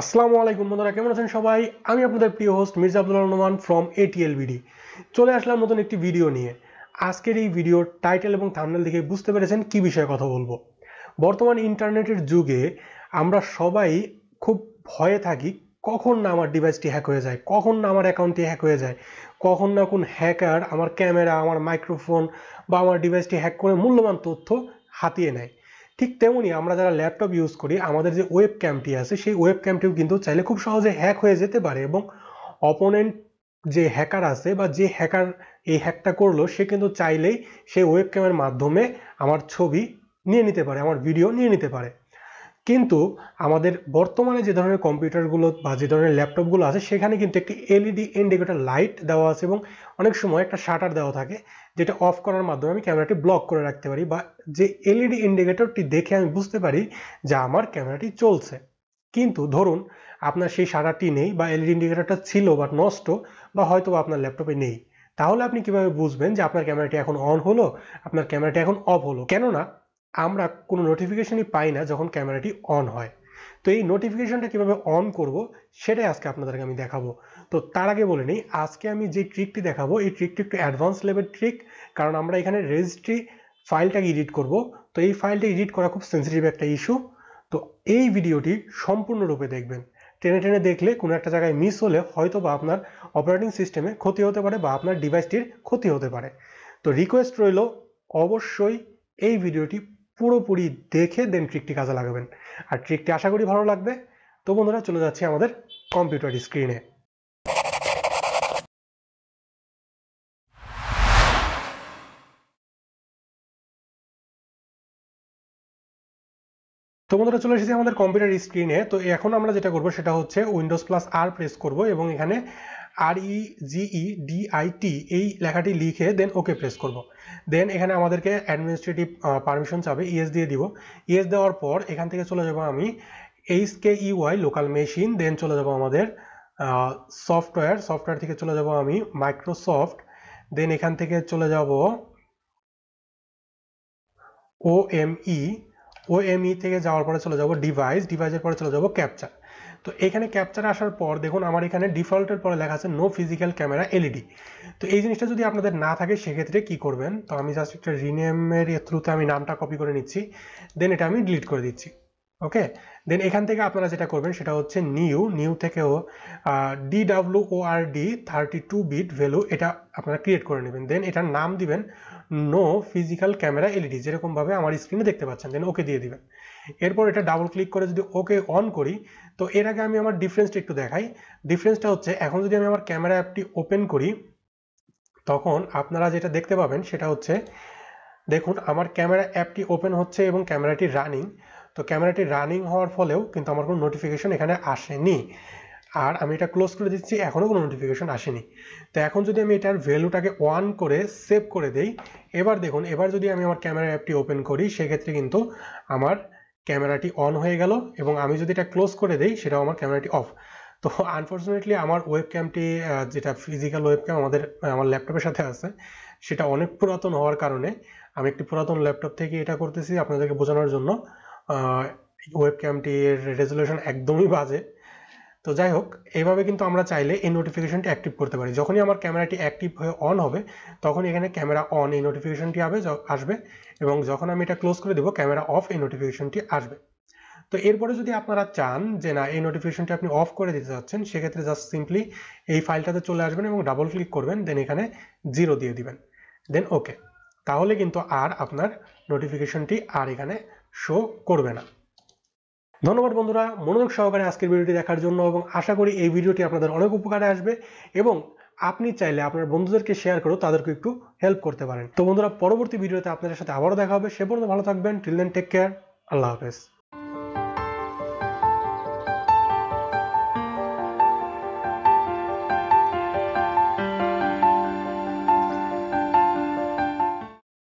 আসসালামু আলাইকুম বন্ধুরা, কেমন আছেন সবাই? আমি আপনাদের প্রিয় host Mirza Abdul Rahman from ATL BD চলে আসলাম নতুন একটি ভিডিও নিয়ে। আজকের এই ভিডিওর টাইটেল এবং থামনেল দেখে বুঝতে পেরেছেন কি বিষয়ে কথা বলব। বর্তমান ইন্টারনেটের যুগে আমরা সবাই খুব ভয়ে থাকি, কখন না আমার ডিভাইসটি হ্যাক হয়ে যায়, কখন না আমার অ্যাকাউন্টটি হ্যাক হয়ে যায়, কখন না কোন হ্যাকার আমার ক্যামেরা আমার মাইক্রোফোন বা আমার ডিভাইসটি হ্যাক করে মূল্যবান তথ্য হাতিয়ে নেয়। ঠিক তেমনি আমরা যারা ল্যাপটপ ইউজ করি, আমাদের যে ওয়েব ক্যামটি আছে, সেই ওয়েব ক্যামটিও কিন্তু চাইলে খুব সহজে হ্যাক হয়ে যেতে পারে এবং অপোনেন্ট যে হ্যাকার আছে বা যে হ্যাকার এই হ্যাকটা করল, সে কিন্তু চাইলেই সেই ওয়েব ক্যামের মাধ্যমে আমার ছবি নিয়ে নিতে পারে, আমার ভিডিও নিয়ে নিতে পারে। কিন্তু আমাদের বর্তমানে যে ধরনের কম্পিউটারগুলো বা যে ধরনের ল্যাপটপগুলো আছে, সেখানে কিন্তু একটি এলইডি ইন্ডিকেটর লাইট দেওয়া আছে এবং অনেক সময় একটা শাটার দেওয়া থাকে, যেটা অফ করার মাধ্যমে আমি ক্যামেরাটি ব্লক করে রাখতে পারি বা যে এলইডি ইন্ডিকেটরটি দেখে আমি বুঝতে পারি যে আমার ক্যামেরাটি চলছে। কিন্তু ধরুন, আপনার সেই শাটারটি নেই বা এলইডি ইন্ডিকেটরটা ছিল বা নষ্ট বা হয়তো আপনার ল্যাপটপে নেই, তাহলে আপনি কীভাবে বুঝবেন যে আপনার ক্যামেরাটি এখন অন হলো, আপনার ক্যামেরাটি এখন অফ হলো? কেননা আমরা কোনো নোটিফিকেশনই পাই না যখন ক্যামেরাটি অন হয়। তো এই নোটিফিকেশনটা কীভাবে অন করব, সেটাই আজকে আপনাদেরকে আমি দেখাবো। তো তার আগে বলে নিই, আজকে আমি যে ট্রিকটি দেখাবো, এই ট্রিকটি একটু অ্যাডভান্স লেভেল ট্রিক কারণ আমরা এখানে রেজিস্ট্রি ফাইলটাকে এডিট করব। তো এই ফাইলটা এডিট করা খুব সেন্সিটিভ একটা ইস্যু তো এই ভিডিওটি সম্পূর্ণরূপে দেখবেন। টেনে টেনে দেখলে কোনো একটা জায়গায় মিস হলে হয়তো বা আপনার অপারেটিং সিস্টেমে ক্ষতি হতে পারে বা আপনার ডিভাইসটির ক্ষতি হতে পারে। তো রিকোয়েস্ট রইল, অবশ্যই এই ভিডিওটি পুরোপুরি দেখে দেন ট্রিকটি কাজে লাগাবেন। আর ট্রিকটি আশা করি ভালো লাগবে। তো বন্ধুরা, চলে যাচ্ছি আমাদের কম্পিউটার স্ক্রিনে তো বন্ধুরা, চলে এসেছি আমাদের কম্পিউটার স্ক্রিনে তো এখন আমরা যেটা করব, সেটা হচ্ছে উইন্ডোজ প্লাস আর প্রেস করব এবং এখানে আর ই জিই ডিআইটি এই লেখাটি লিখে দেন ওকে প্রেস করব। দেন এখানে আমাদেরকে অ্যাডমিনিস্ট্রেটিভ পারমিশন চাবে ইএস দিয়ে দিব। ইএস দেওয়ার পর এখান থেকে চলে যাব আমি H K UI local machine then চলে যাব আমাদের সফটওয়্যার সফটওয়্যার থেকে চলে যাব আমি মাইক্রোসফট দেন এখান থেকে চলে যাব ও এম ই ও এমই থেকে যাওয়ার পরে চলে যাব ডিভাইস ডিভাইসের পরে চলে যাব ক্যাপচার তো এখানে ক্যাপচার আসার পর দেখুন আমার এখানে ডিফল্টের পরে লেখা আছে নো ফিজিক্যাল ক্যামেরা এলইডি তো এই জিনিসটা যদি আপনাদের না থাকে, সেক্ষেত্রে কি করবেন? তো আমি জাস্ট একটা রিনেমের থ্রুতে আমি নামটা কপি করে নিচ্ছি দেন এটা আমি ডিলিট করে দিচ্ছি। ওকে দেন এখান থেকে আপনারা যেটা করবেন, সেটা হচ্ছে নিউ নিউ থেকেও D W O R D thirty two bit value এটা আপনারা ক্রিয়েট করে নেবেন। দেন এটার নাম দিবেন নো ফিজিক্যাল ক্যামেরা এলইডি যেরকমভাবে আমার স্ক্রিনে দেখতে পাচ্ছেন দেন ওকে দিয়ে দিবেন। এরপর এটা ডাবল ক্লিক করে যদি ওকে অন করি, তো এর আগে আমি আমার ডিফারেন্সটা একটু দেখাই। ডিফারেন্সটা হচ্ছে, এখন যদি আমি আমার ক্যামেরা অ্যাপটি ওপেন করি, তখন আপনারা যেটা দেখতে পাবেন সেটা হচ্ছে, দেখুন আমার ক্যামেরা অ্যাপটি ওপেন হচ্ছে এবং ক্যামেরাটি রানিং তো ক্যামেরাটি রানিং হওয়ার ফলেও কিন্তু আমার কোনো নোটিফিকেশন এখানে আসেনি। আর আমি এটা ক্লোজ করে দিচ্ছি, এখনও কোনো নোটিফিকেশন আসেনি। তো এখন যদি আমি এটার ভ্যালুটাকে ওয়ান করে সেভ করে দেই, এবার দেখুন, এবার যদি আমি আমার ক্যামেরা অ্যাপটি ওপেন করি, সেক্ষেত্রে কিন্তু আমার ক্যামেরাটি অন হয়ে গেল এবং আমি যদি এটা ক্লোজ করে দেই, সেটাও আমার ক্যামেরাটি অফ তো আনফর্চুনেটলি আমার ওয়েব ক্যামটি যেটা ফিজিক্যাল ওয়েব ক্যাম আমাদের, আমার ল্যাপটপের সাথে আছে, সেটা অনেক পুরাতন হওয়ার কারণে আমি একটি পুরাতন ল্যাপটপ থেকে এটা করতেছি আপনাদেরকে বোঝানোর জন্য। ওয়েব ক্যামটির রেজলিউশন একদমই বাজে। তো যাই হোক, এইভাবে কিন্তু আমরা চাইলে এই নোটিফিকেশনটি অ্যাক্টিভ করতে পারি। যখনই আমার ক্যামেরাটি অ্যাক্টিভ হয়ে অন হবে তখন এখানে ক্যামেরা অন এই নোটিফিকেশনটি হবে আসবে এবং যখন আমি এটা ক্লোজ করে দেবো, ক্যামেরা অফ এই নোটিফিকেশনটি আসবে। তো এরপরে যদি আপনারা চান যে না, এই নোটিফিকেশনটি আপনি অফ করে দিতে চাচ্ছেন, সেক্ষেত্রে জাস্ট সিম্পলি এই ফাইলটাতে চলে আসবেন এবং ডাবল ক্লিক করবেন দেন এখানে জিরো দিয়ে দিবেন। দেন ওকে তাহলে কিন্তু আর আপনার নোটিফিকেশনটি আর এখানে শো করবে না। ধন্যবাদ বন্ধুরা, মনোযোগ সহকারে আজকের ভিডিওটি দেখার জন্য এবং আশা করি এই ভিডিওটি আপনাদের অনেক উপকারে আসবে এবং আপনি চাইলে আপনার বন্ধুদেরকে শেয়ার করেও তাদেরকে একটু হেল্প করতে পারেন। তো বন্ধুরা, পরবর্তী ভিডিওতে আপনাদের সাথে আবারও দেখা হবে। সে পর্যন্ত ভালো থাকবেন। টিল দেন টেক কেয়ার আল্লাহ হাফেজ।